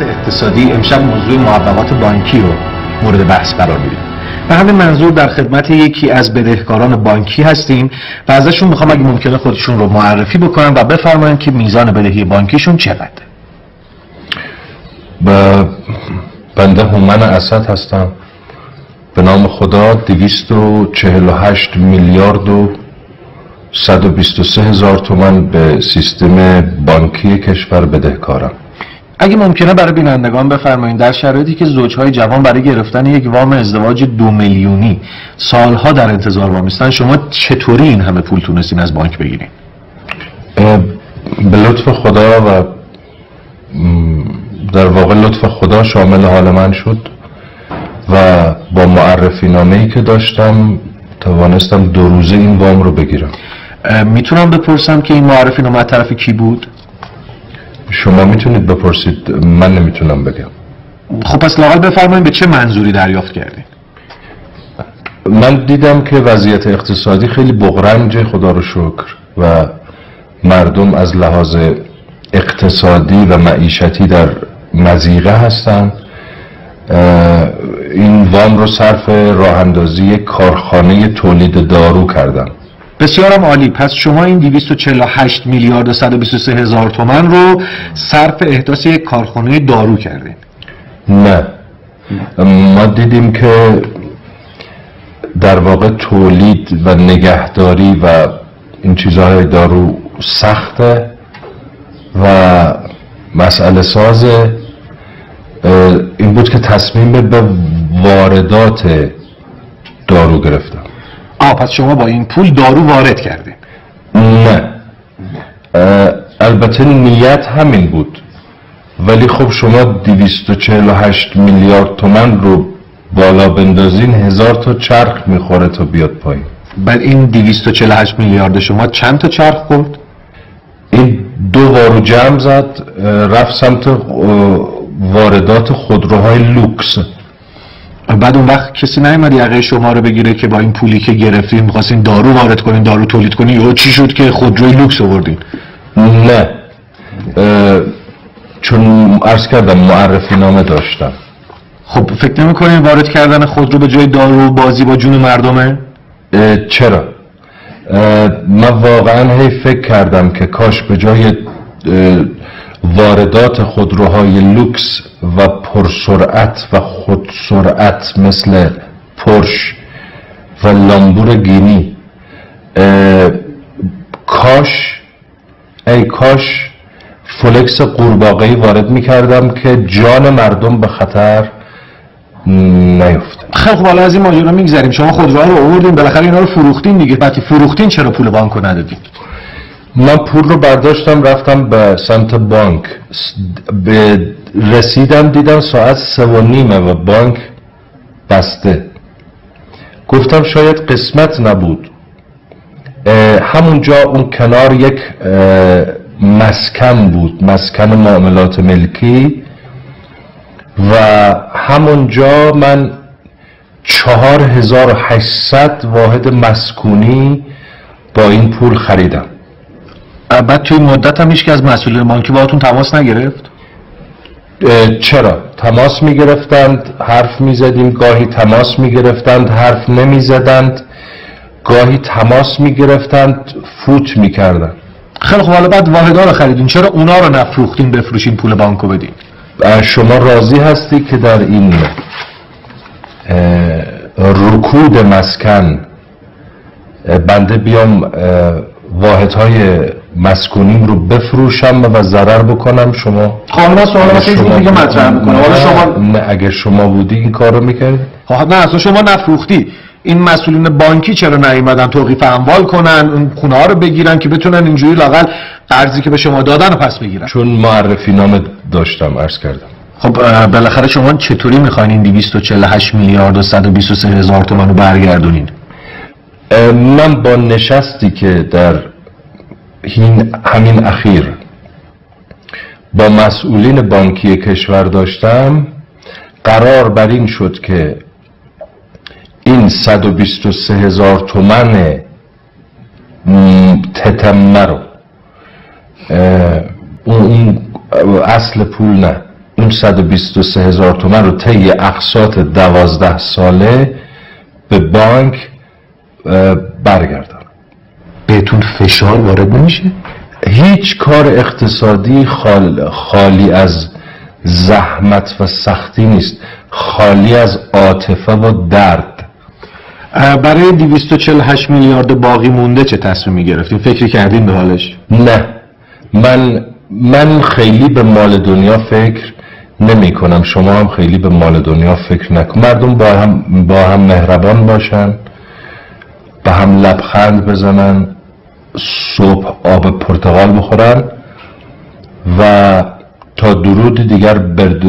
اقتصادی امشب موضوع معوقات بانکی رو مورد بحث قرار میدیم. به همین منظور در خدمت یکی از بدهکاران بانکی هستیم و ازشون می‌خوام اگه ممکنه خودشون رو معرفی بکنن و بفرمایند که میزان بدهی بانکیشون چقدر به بنده هومن اسد هستم. به نام خدا 248 میلیارد و 123 هزار تومن به سیستم بانکی کشور بدهکارم. اگه ممکنه برای بینندگان بفرمایید در شرایطی که زوجهای جوان برای گرفتن یک وام ازدواج دو میلیونی سالها در انتظار وامیستن شما چطوری این همه پول تونستین از بانک بگیرین به لطف خدا و در واقع لطف خدا شامل حال من شد و با معرفی نامه ای که داشتم توانستم دو روزه این وام رو بگیرم می‌تونم بپرسم که این معرفی نامه طرف کی بود؟ شما می‌تونید بپرسید من نمی‌تونم بگم. خب پس لاقل بفرمایید به چه منظوری دریافت کردین؟ من دیدم که وضعیت اقتصادی خیلی بغرنج خدا رو شکر و مردم از لحاظ اقتصادی و معیشتی در مزیقه هستند. این وام رو صرف راه اندازی کارخانه تولید دارو کردم بسیارم عالی. پس شما این 248 میلیارد و 123 هزار تومن رو صرف احداث یک کارخانه دارو کردین. نه. ما دیدیم که در واقع تولید و نگهداری و این چیزهای دارو سخته و مسئله ساز این بود که تصمیم به واردات دارو گرفتم آه پس شما با این پول دارو وارد کردین. نه. البته نیت همین بود. ولی خب شما 248 میلیارد تومن رو بالا بندازین هزار تا چرخ می‌خوره تا بیاد پایین. بعد این 248 میلیارد شما چند تا چرخ خورد؟ این دو وارو جمع زد رفت سمت واردات خودروهای لوکس. بعد اون وقت کسی نیومد یقه شما رو بگیره که با این پولی که گرفتین می‌خواستین دارو وارد کنین دارو تولید کنین یا چی شد که خودروی لوکس آوردین؟ نه. چون عرض کردم معرفی نامه داشتم. خب فکر نمی کنین وارد کردن خودرو به جای دارو بازی با جون مردمه؟ چرا؟ من واقعا هی فکر کردم که کاش به جای واردات خودروهای لوکس و پرسرعت و خودسرعت مثل پورشه و لامبورگینی کاش ای کاش فولکس قورباغه‌ای وارد می‌کردم که جان مردم به خطر نیفته خب حالا از این ماجرا میگذریم. شما خودروها رو آوردین بالاخره اینا رو فروختین دیگه. وقتی فروختین چرا پول بانکو ندادین؟ من پول رو برداشتم رفتم به سمت بانک. به رسیدم دیدم ساعت سه و نیمه و بانک بسته. گفتم شاید قسمت نبود. همونجا اون کنار یک مسکن بود مسکن معاملات ملکی. و همونجا من چهار هزار و هشتصد واحد مسکونی با این پول خریدم. بعد توی مدت هم که از مسئولین بانکی باهاتون تماس نگرفت؟ چرا؟ تماس می‌گرفتند حرف می‌زدیم گاهی تماس می‌گرفتند حرف نمی‌زدند گاهی تماس می‌گرفتند فوت می‌کردند. خیلی خب حالا بعد واحدا رو خریدین. چرا اونا رو نفروختین بفروشین پول بانکو بدین؟ شما راضی هستی که در این رکود مسکن بنده بیام واحدهای مسکونیم رو بفروشم و ضرر بکنم. شما من سوال واسه دیگه مطرح می‌کنم حالا شما نه اگه شما بودی این کارو می‌کرد خب نه اصلا شما نفروختی. این مسئولین بانکی چرا نیومدن توقیف اموال کنن؟ اون خونه ها رو بگیرن که بتونن اینجوری لاقل قرضی که به شما دادن رو پس بگیرن. چون معرفی نامه داشتم عرض کردم. خب بالاخره شما چطوری می‌خواین این 248 میلیارد و 123 هزار تومان رو برگردونین من با نشستی که در همین اخیر. با مسئولین بانکی کشور داشتم قرار بر این شد که این 123 هزار تومن تتمه رو اون اصل پول نه اون 123 هزار تومن رو طی اقساط دوازده ساله به بانک برگردن بهتون فشار وارد نمیشه؟ هیچ کار اقتصادی خالی از زحمت و سختی نیست. خالی از عاطفه و درد. برای 248 میلیارد باقی مونده چه تصمیمی گرفتیم فکری کردیم به حالش؟ نه. من من خیلی به مال دنیا فکر نمی کنم شما هم خیلی به مال دنیا فکر نکن. مردم با هم, با هم مهربان باشن به هم لبخند بزنن. صبح آب پرتغال بخورن و تا درود دیگر برد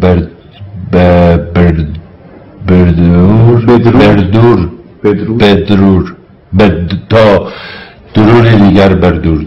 برد برد بردور بردور. بدرور. بد تا درود دیگر بردور